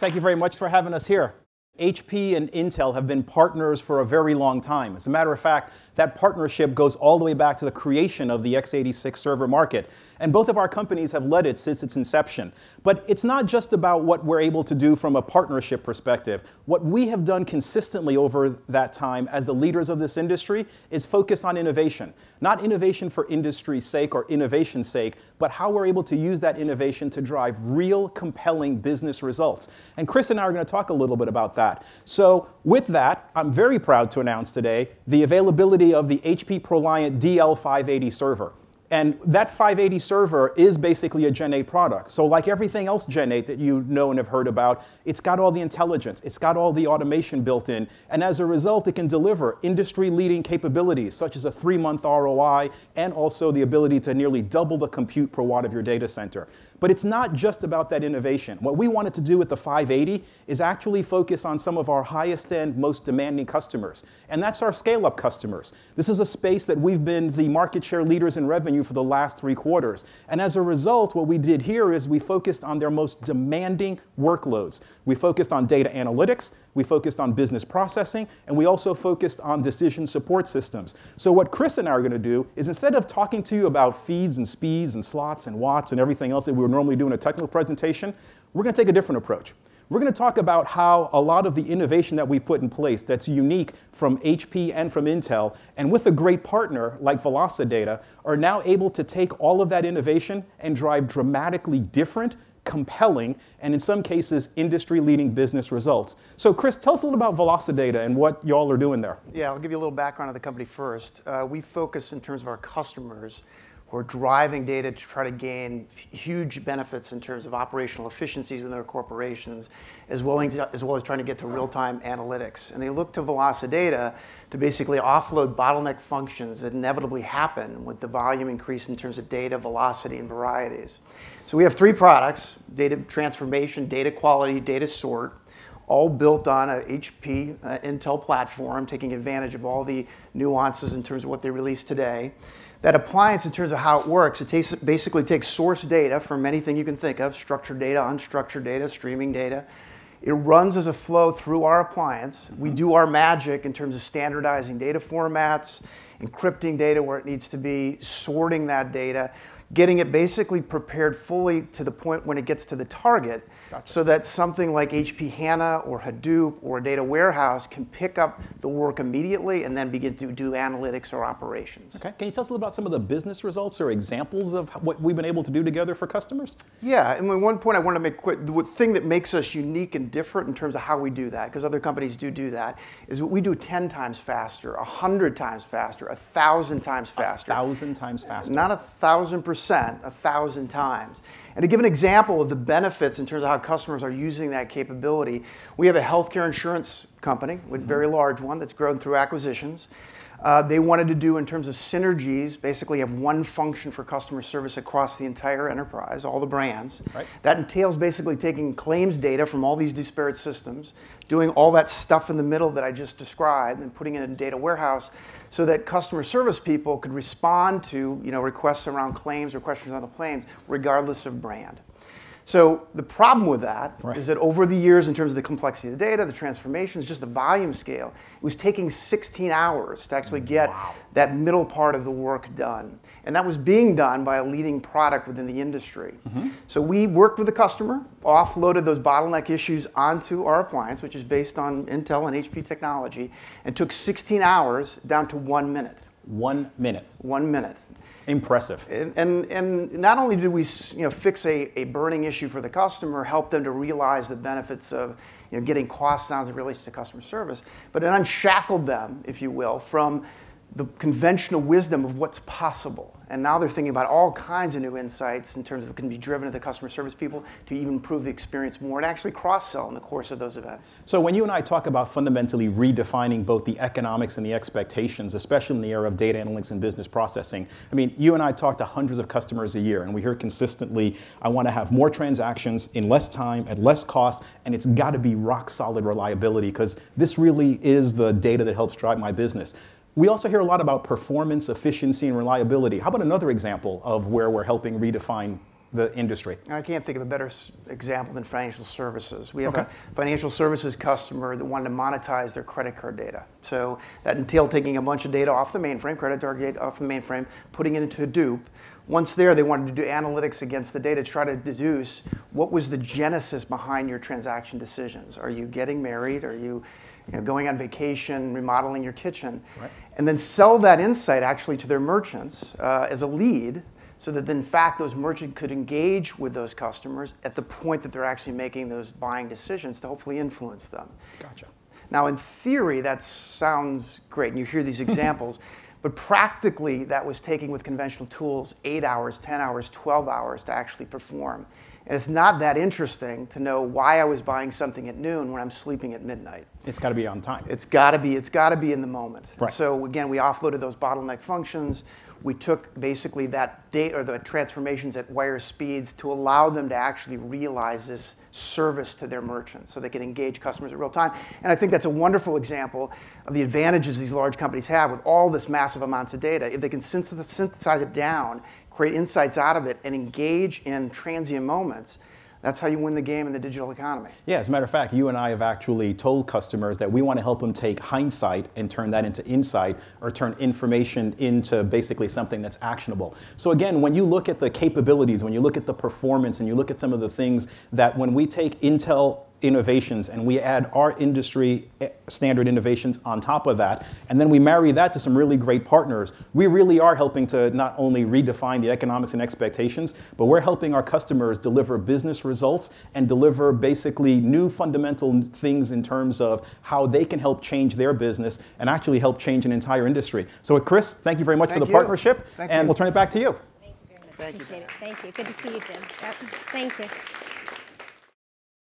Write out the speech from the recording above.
Thank you very much for having us here. HP and Intel have been partners for a very long time. As a matter of fact, that partnership goes all the way back to the creation of the x86 server market. And both of our companies have led it since its inception. But it's not just about what we're able to do from a partnership perspective. What we have done consistently over that time as the leaders of this industry is focus on innovation. Not innovation for industry's sake or innovation's sake, but how we're able to use that innovation to drive real compelling business results. And Chris and I are going to talk a little bit about that. So with that, I'm very proud to announce today the availability of the HP ProLiant DL580 server. And that 580 server is basically a Gen 8 product. So like everything else Gen 8 that you know and have heard about, it's got all the intelligence, it's got all the automation built in, and as a result, it can deliver industry-leading capabilities, such as a three-month ROI, and also the ability to nearly double the compute per watt of your data center. But it's not just about that innovation. What we wanted to do with the 580 is actually focus on some of our highest end, most demanding customers. And that's our scale up customers. This is a space that we've been the market share leaders in revenue for the last three quarters. And as a result, what we did here is we focused on their most demanding workloads. We focused on data analytics, we focused on business processing, and we also focused on decision support systems. So what Chris and I are going to do is instead of talking to you about feeds and speeds and slots and watts and everything else that we would normally do in a technical presentation, we're going to take a different approach. We're going to talk about how a lot of the innovation that we put in place that's unique from HP and from Intel, and with a great partner like Velocidata, are now able to take all of that innovation and drive dramatically different compelling, and in some cases, industry-leading business results. So Chris, tell us a little about Velocidata and what y'all are doing there. Yeah, I'll give you a little background of the company first. Uh, we focus in terms of our customers who are driving data to try to gain huge benefits in terms of operational efficiencies within their corporations, as well, to, as well as trying to get to real-time analytics. And they look to Velocidata to basically offload bottleneck functions that inevitably happen with the volume increase in terms of data, velocity, and varieties. So we have three products, data transformation, data quality, data sort, all built on a HP uh, Intel platform, taking advantage of all the nuances in terms of what they released today. That appliance, in terms of how it works, it basically takes source data from anything you can think of, structured data, unstructured data, streaming data. It runs as a flow through our appliance. We do our magic in terms of standardizing data formats, encrypting data where it needs to be, sorting that data, getting it basically prepared fully to the point when it gets to the target Gotcha. So that something like HP HANA or Hadoop or a data warehouse can pick up the work immediately and then begin to do analytics or operations. Okay. Can you tell us a little about some of the business results or examples of what we've been able to do together for customers? Yeah. And one point I want to make quick, the thing that makes us unique and different in terms of how we do that, because other companies do do that, is we do 10 times faster, 100 times faster, 1,000 times faster. Thousand times faster. Not a thousand percent, a thousand times. And to give an example of the benefits in terms of how customers are using that capability, we have a healthcare insurance company, a mm-hmm. very large one that's grown through acquisitions. Uh, they wanted to do in terms of synergies, basically have one function for customer service across the entire enterprise, all the brands. Right. That entails basically taking claims data from all these disparate systems, doing all that stuff in the middle that I just described, and putting it in a data warehouse so that customer service people could respond to you know, requests around claims or questions on the claims regardless of brand. So the problem with that right. is that over the years, in terms of the complexity of the data, the transformations, just the volume scale, it was taking 16 hours to actually get wow. that middle part of the work done. And that was being done by a leading product within the industry. Mm-hmm. So we worked with the customer, offloaded those bottleneck issues onto our appliance, which is based on Intel and HP technology, and took 16 hours down to one minute. One minute. One minute. Impressive. And, and, and, not only did we you know, fix a, a burning issue for the customer, help them to realize the benefits of you know, getting costs down as it relates to customer service, but it unshackled them, if you will, from the conventional wisdom of what's possible. And now they're thinking about all kinds of new insights in terms of can be driven to the customer service people to even improve the experience more and actually cross-sell in the course of those events. So when you and I talk about fundamentally redefining both the economics and the expectations, especially in the era of data analytics and business processing, I mean, you and I talk to hundreds of customers a year and we hear consistently, I want to have more transactions in less time, at less cost, and it's got to be rock solid reliability because this really is the data that helps drive my business. We also hear a lot about performance, efficiency, and reliability. How about another example of where we're helping redefine the industry. I can't think of a better example than financial services. We have okay. a financial services customer that wanted to monetize their credit card data. So that entailed taking a bunch of data off the mainframe, credit card data off the mainframe, putting it into Hadoop. Once there, they wanted to do analytics against the data, try to deduce what was the genesis behind your transaction decisions. Are you getting married? Are you you know, going on vacation, remodeling your kitchen, right. and then sell that insight actually to their merchants uh, as a lead so that in fact those merchants could engage with those customers at the point that they're actually making those buying decisions to hopefully influence them. Gotcha. Now in theory that sounds great and you hear these examples, but practically that was taking with conventional tools 8 hours, 10 hours, 12 hours to actually perform. And it's not that interesting to know why I was buying something at noon when I'm sleeping at midnight. It's got to be on time. It's got to be. It's got to be in the moment. Right. So again, we offloaded those bottleneck functions. We took basically that data or the transformations at wire speeds to allow them to actually realize this service to their merchants so they can engage customers at real time. And I think that's a wonderful example of the advantages these large companies have with all this massive amounts of data. If they can synthesize it down create insights out of it, and engage in transient moments, that's how you win the game in the digital economy. Yeah, as a matter of fact, you and I have actually told customers that we want to help them take hindsight and turn that into insight or turn information into basically something that's actionable. So again, when you look at the capabilities, when you look at the performance and you look at some of the things that when we take Intel innovations and we add our industry eh, standard innovations on top of that, and then we marry that to some really great partners, we really are helping to not only redefine the economics and expectations, but we're helping our customers deliver business results and deliver basically new fundamental things in terms of how they can help change their business and actually help change an entire industry. So Chris, thank you very much thank for the you. partnership, thank and you. we'll turn it back to you. Thank you very much. Thank you. Appreciate it. Thank you. Good to see you, Jim. Yep. Thank you.